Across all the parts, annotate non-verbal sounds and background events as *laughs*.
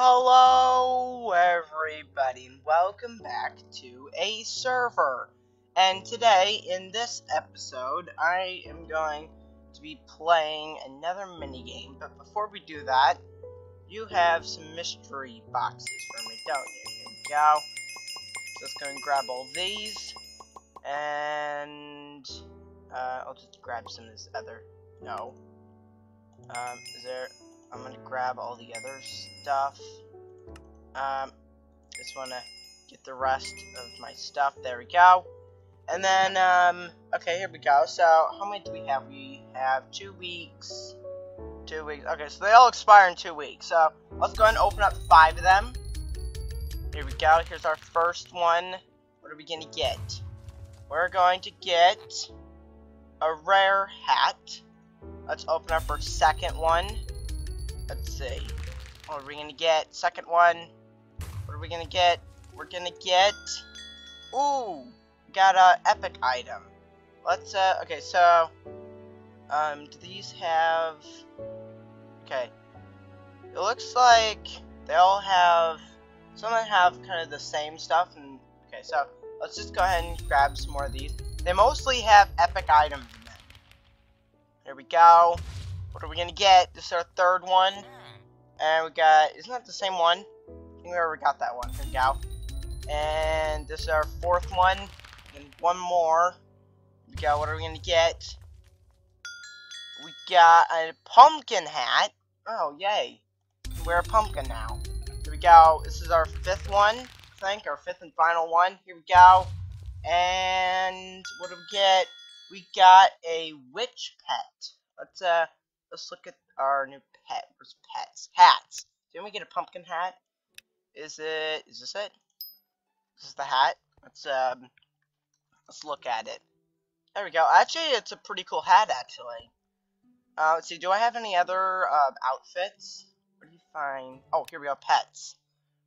Hello everybody and welcome back to a server. And today in this episode I am going to be playing another minigame. But before we do that, you have some mystery boxes for me, don't you? Here we go. So let's go and grab all these. And uh, I'll just grab some of this other no. Um, is there I'm gonna grab all the other stuff. Um, just wanna get the rest of my stuff. There we go. And then, um, okay, here we go. So, how many do we have? We have two weeks. Two weeks. Okay, so they all expire in two weeks. So, let's go ahead and open up five of them. Here we go. Here's our first one. What are we gonna get? We're going to get a rare hat. Let's open up our second one. Let's see. What are we gonna get? Second one. What are we gonna get? We're gonna get. Ooh, got a epic item. Let's uh. Okay, so. Um, do these have? Okay. It looks like they all have. Some of them have kind of the same stuff. And okay, so let's just go ahead and grab some more of these. They mostly have epic items in them. Here we go. What are we gonna get? This is our third one. And we got, isn't that the same one? I think we already got that one. Here we go. And this is our fourth one. And one more. We got, what are we gonna get? We got a pumpkin hat. Oh, yay. We wear a pumpkin now. Here we go. This is our fifth one, I think. Our fifth and final one. Here we go. And what do we get? We got a witch pet. Let's, uh, let's look at our new pet. Where's pets? Hats. Didn't we get a pumpkin hat? Is it? Is this it? This is the hat. Let's um. Let's look at it. There we go. Actually, it's a pretty cool hat. Actually. Uh, let's see. Do I have any other um, outfits? Where do you find? Oh, here we go. Pets.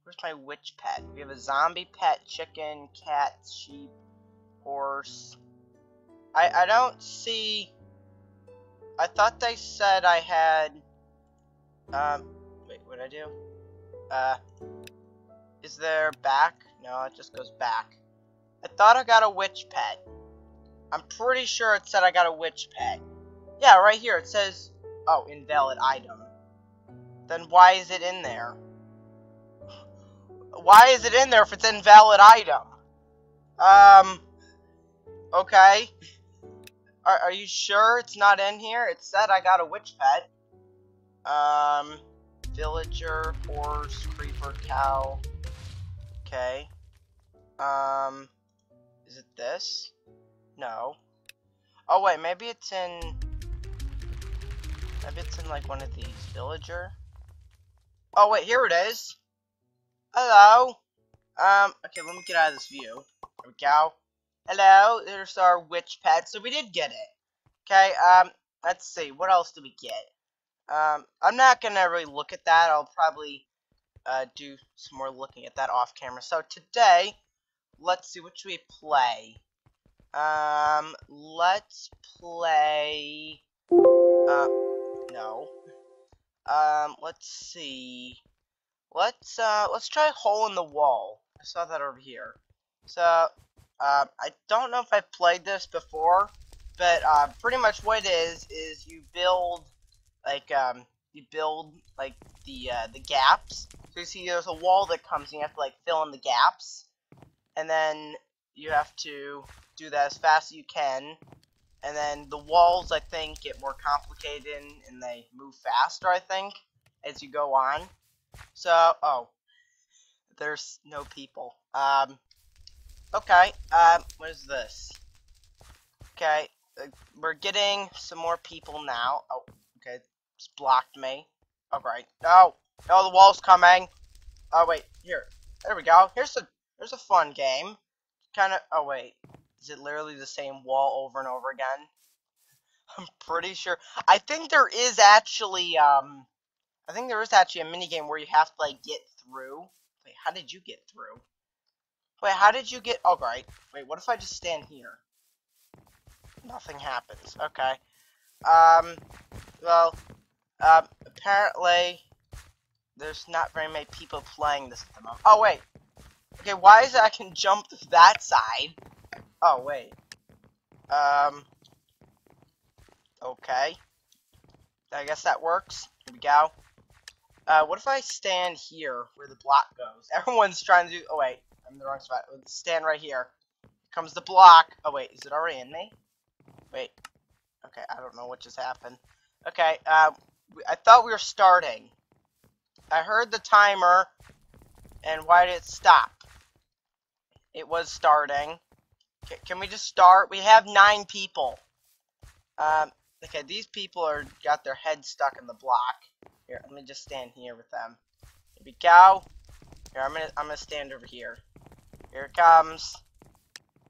Where's my witch pet? We have a zombie pet, chicken, cat, sheep, horse. I I don't see. I thought they said I had. Um, wait, what did I do? Uh, is there back? No, it just goes back. I thought I got a witch pet. I'm pretty sure it said I got a witch pet. Yeah, right here it says, oh, invalid item. Then why is it in there? Why is it in there if it's invalid item? Um, okay. Are, are you sure it's not in here? It said I got a witch pet. Um, villager, horse, creeper, cow. Okay. Um, is it this? No. Oh wait, maybe it's in. Maybe it's in like one of these. Villager. Oh wait, here it is. Hello. Um. Okay, let me get out of this view. There we go. Hello. There's our witch pet. So we did get it. Okay. Um. Let's see. What else did we get? Um, I'm not gonna really look at that. I'll probably uh, do some more looking at that off camera. So today, let's see what should we play. Um, let's play. Uh, no. Um, let's see. Let's uh, let's try hole in the wall. I saw that over here. So, um, I don't know if I played this before, but uh, pretty much what it is is you build like um you build like the uh, the gaps. So you see there's a wall that comes and you have to like fill in the gaps. And then you have to do that as fast as you can. And then the walls I think get more complicated and they move faster I think as you go on. So oh there's no people. Um okay, um what is this? Okay, uh, we're getting some more people now. Oh, okay, it's blocked me. Alright. No! No, the wall's coming! Oh, wait. Here. There we go. Here's a, here's a fun game. Kind of... Oh, wait. Is it literally the same wall over and over again? *laughs* I'm pretty sure. I think there is actually, um... I think there is actually a minigame where you have to, like, get through. Wait, how did you get through? Wait, how did you get... Oh, right. Wait, what if I just stand here? Nothing happens. Okay. Um, well, um, apparently, there's not very many people playing this at the moment. Oh, wait. Okay, why is it I can jump that side? Oh, wait. Um. Okay. I guess that works. Here we go. Uh, what if I stand here where the block goes? *laughs* Everyone's trying to do. Oh wait, I'm in the wrong spot. Stand right here. Comes the block. Oh wait, is it already in me? Wait. Okay, I don't know what just happened. Okay. Uh, I thought we were starting. I heard the timer, and why did it stop? It was starting. Can we just start? We have nine people. Um, okay, these people are got their heads stuck in the block. Here, let me just stand here with them. Here we go. Here, I'm gonna I'm gonna stand over here. Here it comes.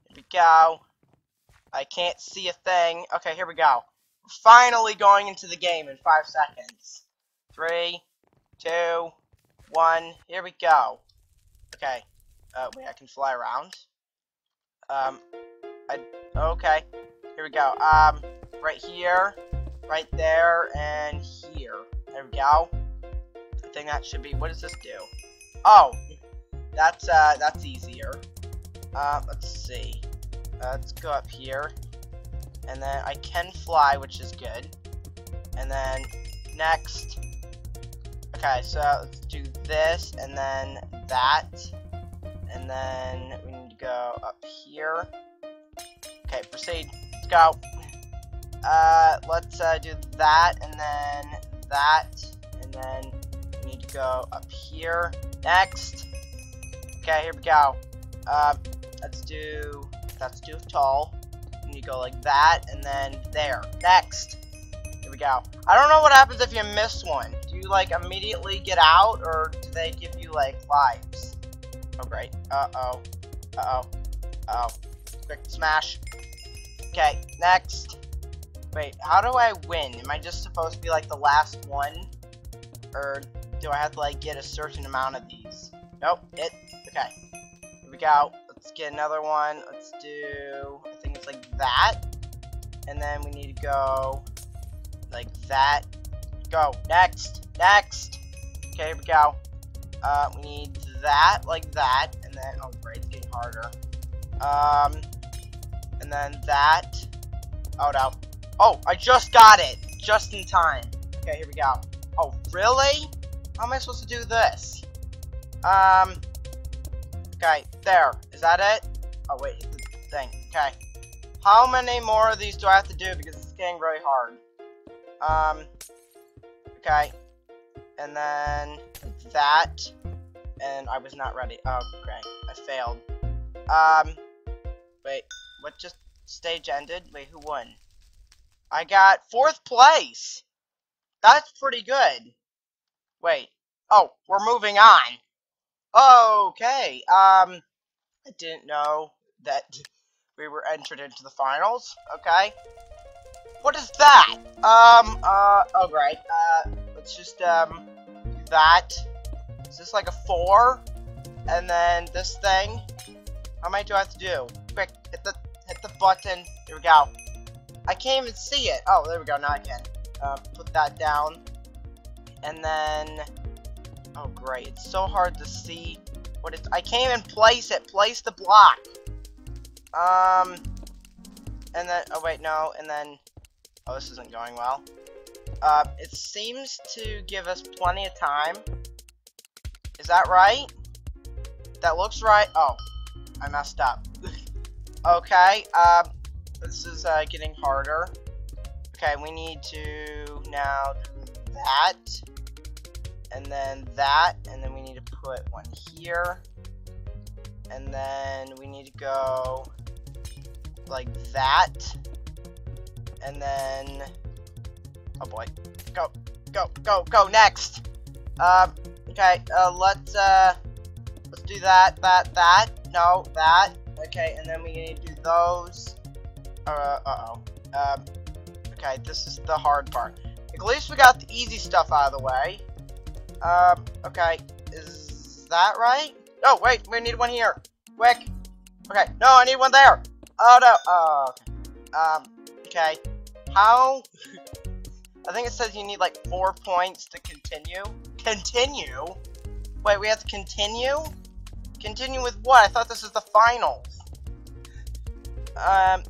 Here we go. I can't see a thing. Okay, here we go. We're finally going into the game in five seconds. Three, two, one. Here we go. Okay. Uh, wait, I can fly around. Um, I okay. Here we go. Um, right here, right there, and here. There we go. I think that should be, what does this do? Oh, that's, uh, that's easier. Uh, let's see. Uh, let's go up here. And then I can fly, which is good. And then, next. Okay, so let's do this, and then that. And then we need to go up here. Okay, proceed. Let's go. Uh, let's uh, do that, and then that, and then we need to go up here. Next. Okay, here we go. Uh, let's do, let's do tall. You go like that, and then there. Next. Here we go. I don't know what happens if you miss one. Do you, like, immediately get out, or do they give you, like, lives? Oh, great. Uh-oh. Uh-oh. Uh oh Quick smash. Okay, next. Wait, how do I win? Am I just supposed to be like the last one? Or do I have to like get a certain amount of these? Nope, it, okay. Here we go. Let's get another one. Let's do, I think it's like that. And then we need to go like that. Go, next, next. Okay, here we go. Uh, we need that, like that, and then, oh great, it's getting harder. Um, and then that. Oh no, Oh, I just got it. Just in time. Okay, here we go. Oh, really? How am I supposed to do this? Um, okay, there. Is that it? Oh, wait, hit the thing. Okay. How many more of these do I have to do? Because it's getting really hard. Um, okay. And then that. And I was not ready. Oh, okay. I failed. Um, wait, what just stage ended? Wait, who won? I got fourth place. That's pretty good. Wait. Oh, we're moving on. Okay. Um, I didn't know that *laughs* we were entered into the finals. Okay. What is that? Um, uh, oh, right. Uh, let's just, um, that. Is this like a four? And then this thing. How many do I have to do? Quick, hit the, hit the button. Here we go. I can't even see it. Oh, there we go. Now I can. Uh, put that down. And then... Oh, great. It's so hard to see what it's... I can't even place it. Place the block. Um... And then... Oh, wait, no. And then... Oh, this isn't going well. Uh, it seems to give us plenty of time. Is that right? That looks right. Oh, I messed up. *laughs* okay, um, this is uh, getting harder. Okay, we need to now do that, and then that, and then we need to put one here, and then we need to go like that, and then, oh boy, go, go, go, go, next! Um, okay, uh, let's, uh, let's do that, that, that, no, that, okay, and then we need to do those, uh, uh-oh. Um, okay, this is the hard part. At least we got the easy stuff out of the way. Um, okay, is that right? Oh, wait, we need one here. Quick. Okay, no, I need one there. Oh, no. Oh, okay. Um, okay. How? *laughs* I think it says you need like four points to continue. Continue? Wait, we have to continue? Continue with what? I thought this was the finals. Um,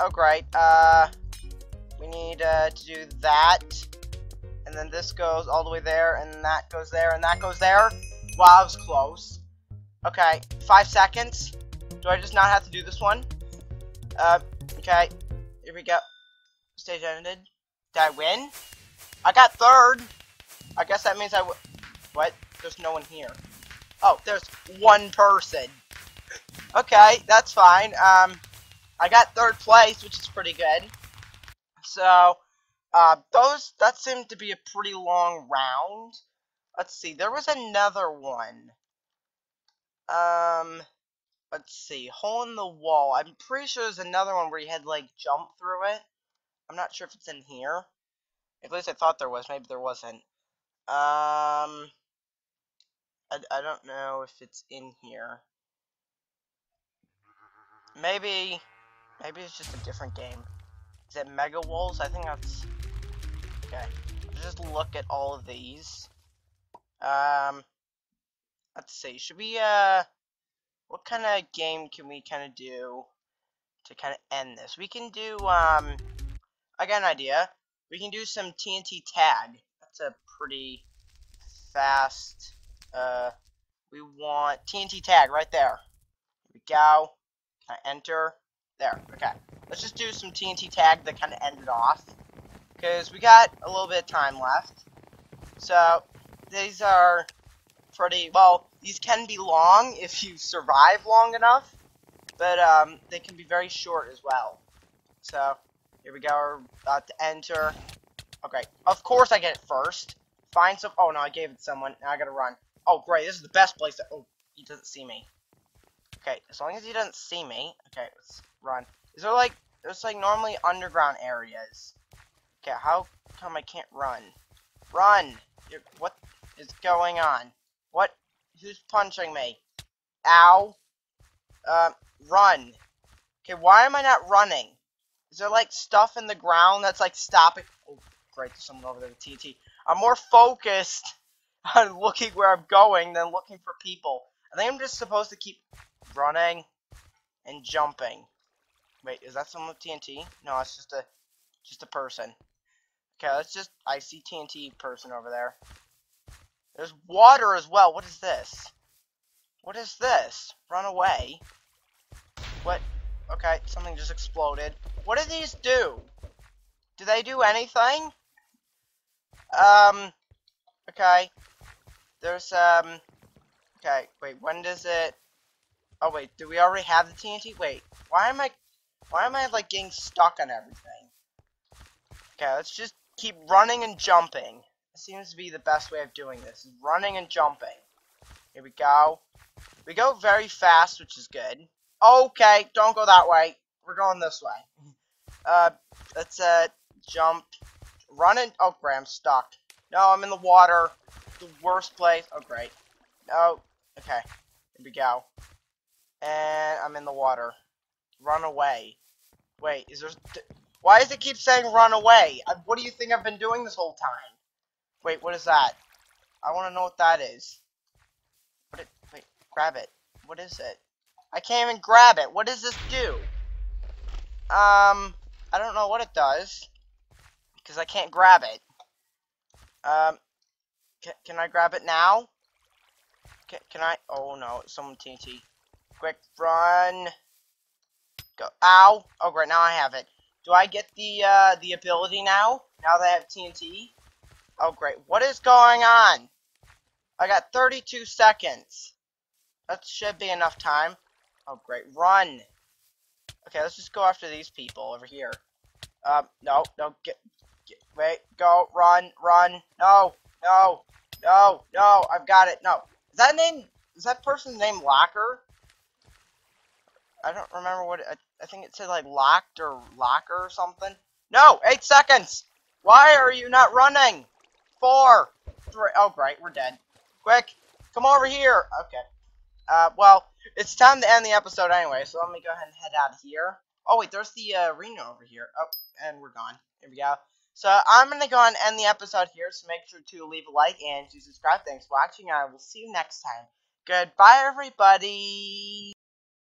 oh great. Uh, we need uh, to do that. And then this goes all the way there, and that goes there, and that goes there. Wow, was close. Okay, five seconds. Do I just not have to do this one? Uh, okay. Here we go. Stage ended. Did I win? I got third. I guess that means I w What? There's no one here. Oh, there's one person. Okay, that's fine. Um, I got third place, which is pretty good. So, uh, those, that seemed to be a pretty long round. Let's see, there was another one. Um, let's see, hole in the wall. I'm pretty sure there's another one where you had, like, jump through it. I'm not sure if it's in here. At least I thought there was. Maybe there wasn't. Um, I, I don't know if it's in here. Maybe, maybe it's just a different game. Is it Mega Walls? I think that's, okay. Just look at all of these. Um, let's see, should we, uh, what kind of game can we kind of do to kind of end this? We can do, um, I got an idea. We can do some TNT tag. That's a pretty fast, uh, we want TNT tag right there. Here we go. Can I enter? There, okay. Let's just do some TNT tag that kind of ended off. Because we got a little bit of time left. So, these are pretty, well, these can be long *laughs* if you survive long enough. But, um, they can be very short as well. So, here we go, we're about to enter. Okay, of course I get it first. Find some, oh no, I gave it to someone, now I gotta run. Oh great, this is the best place to, oh, he doesn't see me. Okay, as long as he doesn't see me, okay, let's run. Is there like, there's like normally underground areas. Okay, how come I can't run? Run! You're, what is going on? What? Who's punching me? Ow. Uh, run. Okay, why am I not running? Is there like stuff in the ground that's like stopping? Oh, great, there's someone over there with TNT. I'm more focused *laughs* on looking where I'm going than looking for people. I think I'm just supposed to keep running and jumping. Wait, is that someone with TNT? No, it's just a just a person. Okay, let's just I see TNT person over there. There's water as well. What is this? What is this? Run away. What? Okay, something just exploded. What do these do? Do they do anything? Um, okay. There's, um, okay, wait, when does it, oh wait, do we already have the TNT? Wait, why am I, why am I, like, getting stuck on everything? Okay, let's just keep running and jumping. It seems to be the best way of doing this, running and jumping. Here we go. We go very fast, which is good. Okay, don't go that way. We're going this way. *laughs* Uh, let's, uh, jump. Running. Oh, great, I'm stuck. No, I'm in the water. The worst place. Oh, great. No. Okay. Here we go. And I'm in the water. Run away. Wait, is there... Why does it keep saying run away? What do you think I've been doing this whole time? Wait, what is that? I want to know what that is. What it... Wait, grab it. What is it? I can't even grab it. What does this do? Um, I don't know what it does. Because I can't grab it. Um, can, can I grab it now? Can, can I? Oh no, it's someone TNT. Quick, run. Go. Ow. Oh great, now I have it. Do I get the, uh, the ability now? Now that I have TNT? Oh great, what is going on? I got 32 seconds. That should be enough time. Oh great, run. Okay, let's just go after these people over here. Um, no, no, get, get, wait, go, run, run, no, no, no, no, I've got it, no. Is that name, is that person's name Locker? I don't remember what, it, I, think it said like locked or locker or something. No, eight seconds. Why are you not running? Four, three, oh great, we're dead. Quick, come over here. Okay. Uh, well, it's time to end the episode anyway, so let me go ahead and head out of here. Oh, wait, there's the uh, arena over here. Oh, and we're gone. Here we go. So I'm gonna go and end the episode here. So make sure to leave a like and to subscribe. Thanks for watching. I will see you next time. Goodbye, everybody.